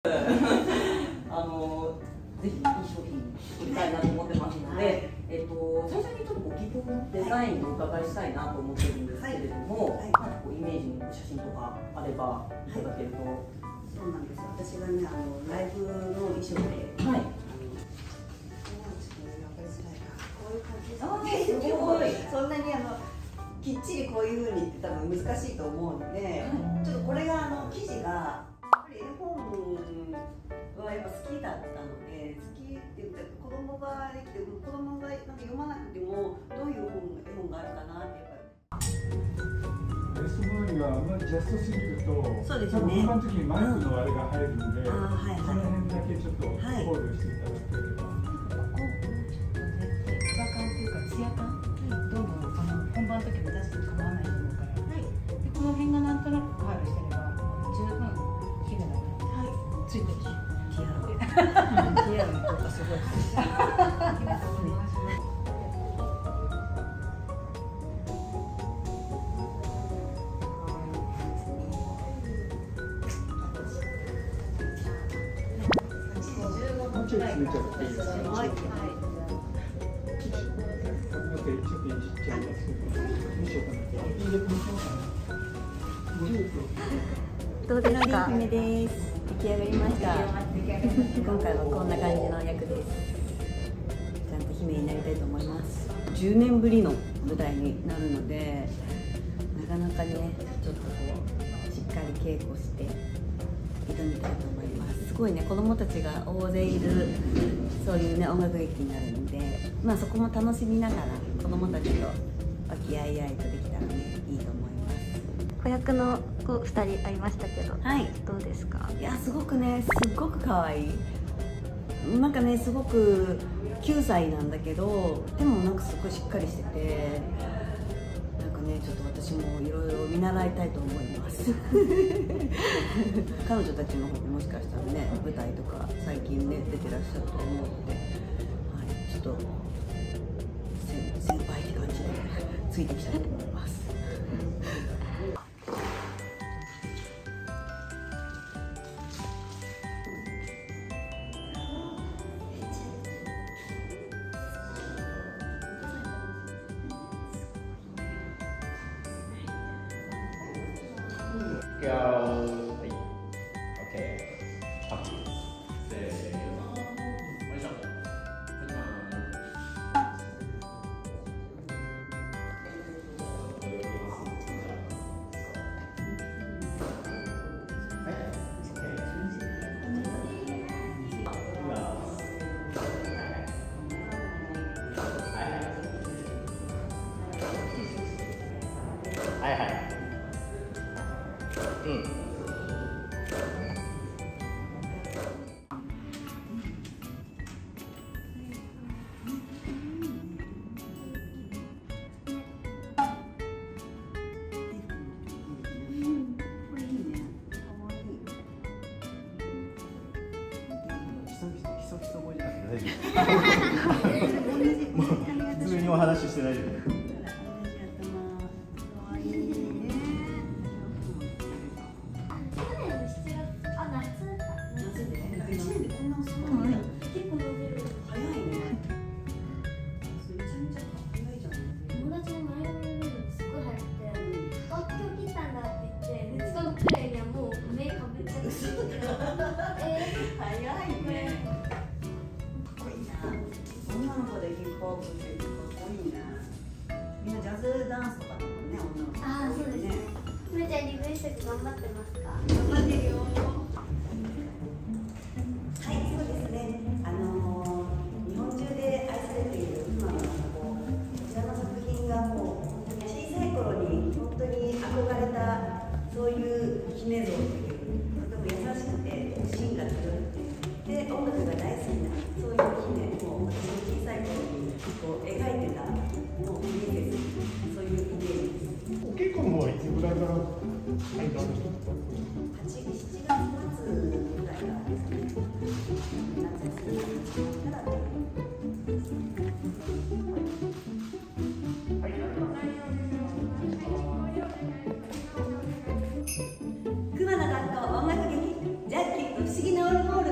あのぜひいい商品作りたいなと思ってますので、はい、えっ、と最初にちょっとご希望のデザインをお伺いしたいなと思ってるんですけれども、はい、なんかこうイメージの写真とかあればい。ただけると、そうなんです。私がねあのライブの衣装で、は い、すごい。そんなにあのきっちりこういうふうにって多分難しいと思うので、はい、ちょっとこれがあの生地がはやっぱ好きだったので好きっていうか子供ができて子供がなんか読まなくてもどういう本絵本があるかなってやっぱり。ベストボーイがあんまりジャストすぎると、そうですね。本番の時にマイクのあれが入るんで、うん、はいはい、その辺だけちょっと考慮していただけちょっと詰めちゃっていいですか。はい。はい。ちょっといじっちゃいますけど、どうしようかな。入れてみましょうかな。どうですか。姫です。出来上がりました。今回はこんな感じの役です。ちゃんと姫になりたいと思います。10年ぶりの舞台になるので、なかなかね、ちょっとこうしっかり稽古して挑みたいと思います。ごいね子供たちが大勢いるそういうね音楽劇になるんでまあそこも楽しみながら子供たちと和気あいあいとできたらねいいと思います。子役の子2人会いましたけど、はい、どうですか？いやすごくねすっごく可愛い。なんかねすごく9歳なんだけどでもなんかすごいしっかりしててねちょっと私もいろいろ見習いたいと思います彼女たちの方でもしかしたらね舞台とか最近ね出てらっしゃると思うので、はい、ちょっと先輩って感じでついてきたいと思います。Go. 普通にお話しして大丈夫頑張ってますか？頑張ってるよはい。そうですね。あの日本中で愛されている今のこちらの作品がもう小さい頃に本当に憧れたそういう姫像というとても優しくて芯が強くてで音楽が大好きなそういう姫も私の小さい頃にこう描いて熊野学校音楽劇ジャッキーと不思議なオルゴール。